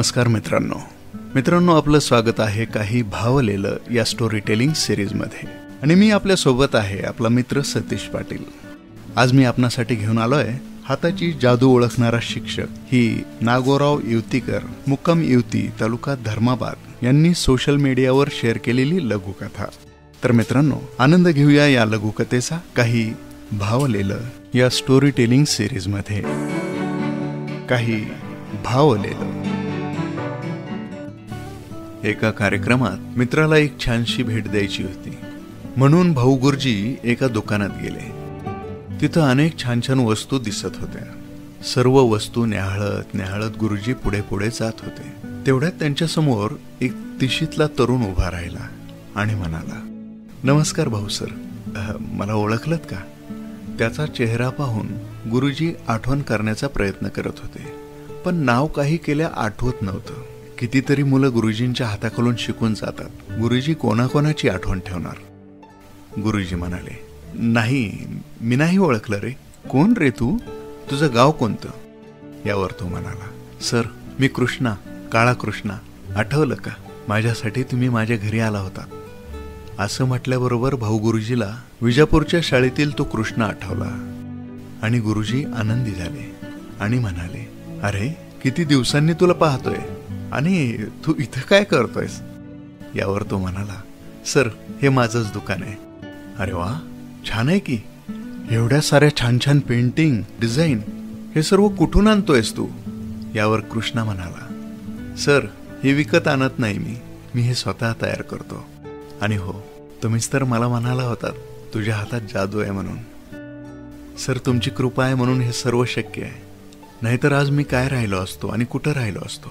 नमस्कार मित्रांनो. मित्रांनो आपलं स्वागत आहे काही भावलेलं या स्टोरी टेलिंग सिरीजमध्ये आणि मी आपल्यासोबत आहे आपला मित्र सतीश पाटील. आज मी आपणासाठी घेऊन आलोय हाताची जादू ओळखणारा शिक्षक ही नागोराव युवतीकर मुक्काम युवती तालुका धर्माबाद यांनी सोशल मीडियावर शेअर केलेली लघुकथा. तर मित्रांनो आनंद घेऊया या लघुकथेचा काही भावलेलं या स्टोरी टेलिंग सिरीजमध्ये काही भावलेलं. एका कार्यक्रमात मित्राला एक छानशी भेट द्यायची होती. म्हणून भाऊ गुरुजी एका दुकानात गेले. तिथं अनेक छान छान वस्तू दिसत होत्या. सर्व वस्तू न्याहाळत न्याहाळत गुरुजी पुढे पुढे जात होते. तेवढ्यात त्यांच्यासमोर एक तिशीतला तरुण उभा राहिला आणि म्हणाला नमस्कार भाऊ सर मला ओळखलत का? त्याचा चेहरा पाहून गुरुजी आठवण करण्याचा प्रयत्न करत होते. पण नाव काही केल्या आठवत नव्हतं. कितीतरी मुलं गुरुजींच्या हाताखालून शिकून जातात. गुरुजी कोणाकोणाची आठवण ठेवणार? गुरुजी म्हणाले नाही मी नाही ओळखलं रे. कोण रे तू? तुझं गाव कोणतं? यावर तो म्हणाला सर मी कृष्णा काळा कृष्णा. आठवलं का? माझ्यासाठी तुम्ही माझ्या घरी आला होता. असं म्हटल्याबरोबर भाऊ गुरुजीला विजापूरच्या शाळेतील तो कृष्ण आठवला आणि गुरुजी आनंदी झाले आणि म्हणाले अरे किती दिवसांनी तुला पाहतोय? आणि तू इथं काय करतोयस? यावर तो म्हणाला सर हे माझंच दुकान आहे. अरे वा छान आहे की. एवढ्या साऱ्या छान छान पेंटिंग डिझाईन हे सर्व कुठून आणतोयस तू? यावर कृष्णा म्हणाला सर हे विकत आणत नाही मी. मी हे स्वतः तयार करतो. आणि हो तुम्हीच तर मला म्हणाला होतात तुझ्या हातात जादू आहे म्हणून. सर तुमची कृपा आहे म्हणून हे सर्व शक्य आहे. नाहीतर आज मी काय राहिलो असतो आणि कुठं राहिलो असतो?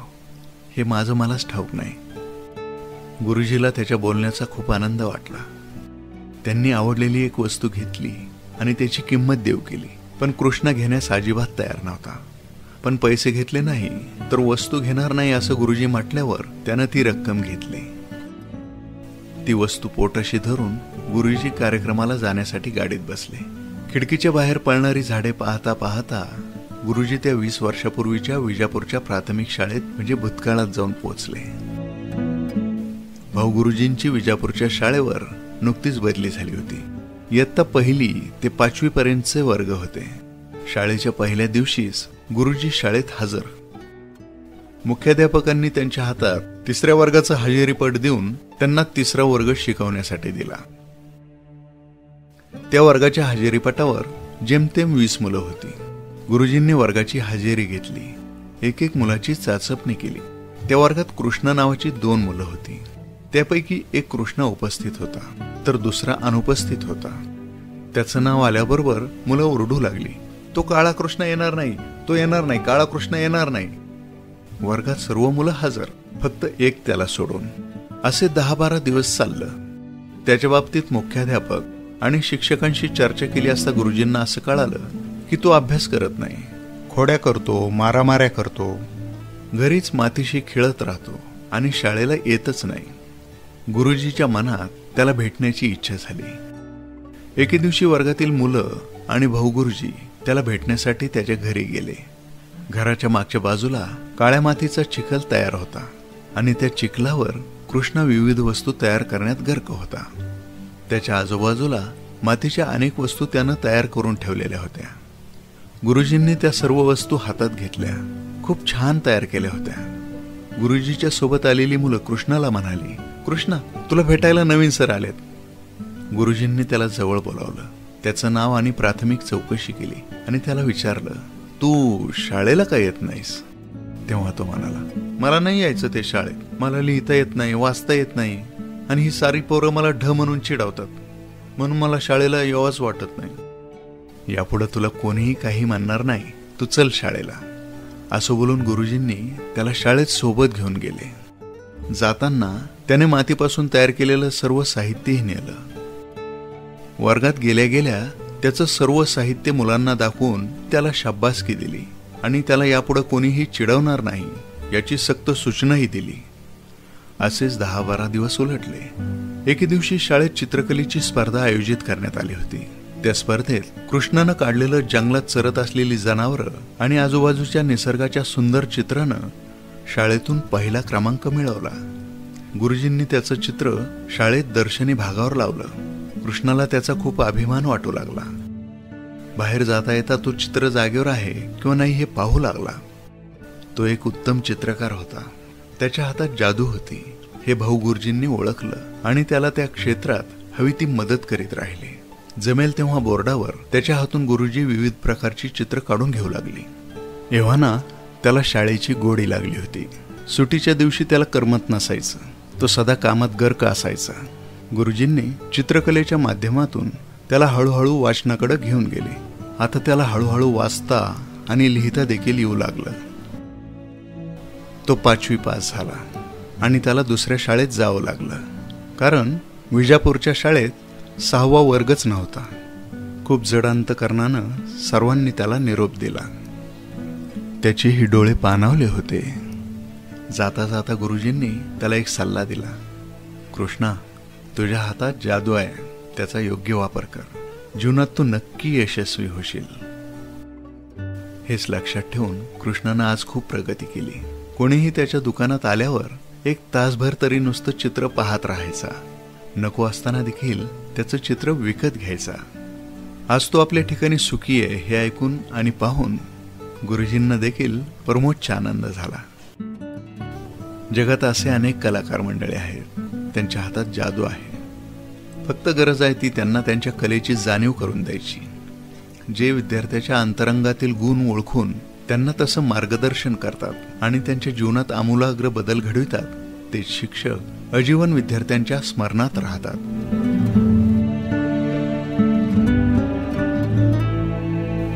हे माझं मलाच ठाऊक नाही. गुरुजीला त्याच्या बोलण्याचा खूप आनंद वाटला. त्यांनी आवडलेली एक वस्तू घेतली आणि त्याची किंमत देऊ केली. पण कृष्ण घेण्यास अजिबात तयार नव्हता. पण पैसे घेतले नाही तर वस्तू घेणार नाही असं गुरुजी म्हटल्यावर त्यानं ती रक्कम घेतली. ती वस्तू पोटाशी धरून गुरुजी कार्यक्रमाला जाण्यासाठी गाडीत बसले. खिडकीच्या बाहेर पळणारी झाडे पाहता पाहता गुरुजी त्या वीस वर्षापूर्वीच्या विजापूरच्या प्राथमिक शाळेत म्हणजे भूतकाळात जाऊन पोहोचले. भाऊ गुरुजींची विजापूरच्या शाळेवर नुकतीच बदली झाली होती. इयत्ता पहिली ते पाचवी पर्यंतचे वर्ग होते. शाळेच्या पहिल्या दिवशीच गुरुजी शाळेत हजर. मुख्याध्यापकांनी त्यांच्या हातात तिसऱ्या वर्गाचा हजेरीपट देऊन त्यांना तिसरा वर्ग शिकवण्यासाठी दिला. त्या वर्गाच्या हजेरीपटावर जेमतेम वीस मुलं होती. गुरुजींनी वर्गाची हजेरी घेतली. एक एक मुलाची चाचपणी केली. त्या वर्गात कृष्ण नावाची दोन मुलं होती. त्यापैकी एक कृष्ण उपस्थित होता तर दुसरा अनुपस्थित होता. त्याचं नाव आल्याबरोबर मुलं ओरडू लागली. तो काळा कृष्ण येणार नाही तो येणार नाही काळा कृष्ण येणार नाही. वर्गात सर्व मुलं हजर फक्त एक त्याला सोडून. असे दहा बारा दिवस चाललं. त्याच्या बाबतीत मुख्याध्यापक आणि शिक्षकांशी चर्चा केली असता गुरुजींना असं कळालं की तो अभ्यास करत नाही. खोड्या करतो मारामाऱ्या करतो. घरीच मातीशी खेळत राहतो आणि शाळेला येतच नाही. गुरुजीच्या मनात त्याला भेटण्याची इच्छा झाली. एके दिवशी वर्गातील मुलं आणि भाऊ गुरुजी त्याला भेटण्यासाठी त्याच्या घरी गेले. घराच्या मागच्या बाजूला काळ्या मातीचा चिखल तयार होता आणि त्या चिखलावर कृष्ण विविध वस्तू तयार करण्यात गर्क होता. त्याच्या आजूबाजूला मातीच्या अनेक वस्तू त्यानं तयार करून ठेवलेल्या होत्या. गुरुजींनी त्या सर्व वस्तू हातात घेतल्या. खूप छान तयार केल्या होत्या. गुरुजीच्या सोबत आलेली मुलं कृष्णाला म्हणाली कृष्णा तुला भेटायला नवीन सर आलेत. गुरुजींनी त्याला जवळ बोलावलं. त्याचं नाव आणि प्राथमिक चौकशी केली आणि त्याला विचारलं तू शाळेला का येत नाहीस? तेव्हा तो म्हणाला मला नाही यायचं ते शाळेत. मला लिहिता येत नाही वाचता येत नाही. आणि ही सारी पोरं मला ढ म्हणून चिडावतात. म्हणून मला शाळेला यावंच वाटत नाही. यापुढं तुला कोणीही काही म्हणणार नाही. तू चल शाळेला. असं बोलून गुरुजींनी त्याला शाळेत सोबत घेऊन गेले. जाताना त्याने मातीपासून तयार केलेलं सर्व साहित्यही नेलं. वर्गात गेल्या गेल्या त्याचं सर्व साहित्य मुलांना दाखवून त्याला शाब्बासकी दिली. आणि त्याला यापुढं कोणीही चिडवणार नाही याची सक्त सूचनाही दिली. असेच दहा बारा दिवस उलटले. एके दिवशी शाळेत चित्रकलेची स्पर्धा आयोजित करण्यात आली होती. त्या स्पर्धेत कृष्णानं काढलेलं जंगलात चरत असलेली जनावरं आणि आजूबाजूच्या निसर्गाच्या सुंदर चित्रानं शाळेतून पहिला क्रमांक मिळवला. गुरुजींनी त्याचं चित्र शाळेत दर्शनी भागावर लावलं. कृष्णाला त्याचा खूप अभिमान वाटू लागला. बाहेर जाता येता तो चित्र जागेवर आहे किंवा नाही हे पाहू लागला. तो एक उत्तम चित्रकार होता. त्याच्या हातात जादू होती. हे भाऊ गुरुजींनी ओळखलं आणि त्याला त्या क्षेत्रात हवी ती मदत करीत राहिले. जमेल तेव्हा बोर्डावर त्याच्या हातून गुरुजी विविध प्रकारची चित्र काढून घेऊ लागली. एव्हाना त्याला शाळेची गोडी लागली होती. सुटीच्या दिवशी त्याला करमत नसायचं. तो सदा कामात गर्क असायचा. गुरुजींनी चित्रकलेच्या माध्यमातून त्याला हळूहळू वाचनाकडे घेऊन गेले. आता त्याला हळूहळू वाचता आणि लिहिता देखील येऊ लागलं. तो पाचवी पास झाला आणि त्याला दुसऱ्या शाळेत जावं लागलं. कारण विजापूरच्या शाळेत सहावा वर्गच नव्हता. खूप जडांतकरणानं सर्वांनी त्याला निरोप दिला. त्याचे ही डोळे पानावले होते. जाता जाता गुरुजींनी त्याला एक सल्ला दिला. कृष्णा तुझ्या हातात जादू आहे. त्याचा योग्य वापर कर. जीवनात तू नक्की यशस्वी होशील. हेच लक्षात ठेवून कृष्णानं आज खूप प्रगती केली. कोणीही त्याच्या दुकानात आल्यावर एक तासभर तरी नुसतं चित्र पाहत राहायचा. नको असताना देखील त्याचं चित्र विकत घ्यायचा. आज तो आपल्या ठिकाणी सुखी आहे हे ऐकून आणि पाहून गुरुजींना देखील परमोच्च आनंद झाला. जगात असे अनेक कलाकार मंडळे आहेत त्यांच्या हातात जादू आहे. फक्त गरज आहे ती त्यांना त्यांच्या कलेची जाणीव करून द्यायची. जे विद्यार्थ्याच्या अंतरंगातील गुण ओळखून त्यांना तसं मार्गदर्शन करतात आणि त्यांच्या जीवनात आमूलाग्र बदल घडवितात ते शिक्षक आजीवन विद्यार्थ्यांच्या स्मरणात राहतात.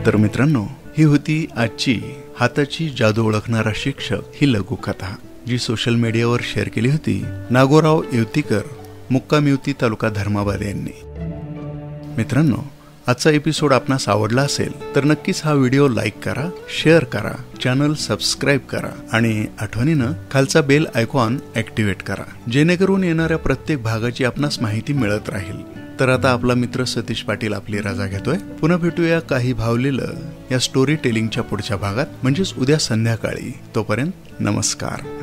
तर मित्रांनो ही होती आजची हाताची जादू ओळखणारा शिक्षक ही लघुकथा जी सोशल मीडियावर शेअर केली होती नागोराव येवतीकर मुक्काम युवती तालुका धर्माबाद यांनी. मित्रांनो आजचा एपिसोड आपणास आवडला असेल तर नक्कीच हा व्हिडिओ लाईक करा शेअर करा चॅनल सबस्क्राईब करा आणि आठवणीनं खालचा बेल आयकॉन ऍक्टिव्हेट करा. जेणेकरून येणाऱ्या प्रत्येक भागाची आपणास माहिती मिळत राहील. तर आता आपला मित्र सतीश पाटील आपली रजा घेतोय. पुन्हा भेटूया काही भावलेलं या स्टोरी टेलिंगच्या पुढच्या भागात म्हणजेच उद्या संध्याकाळी. तोपर्यंत नमस्कार.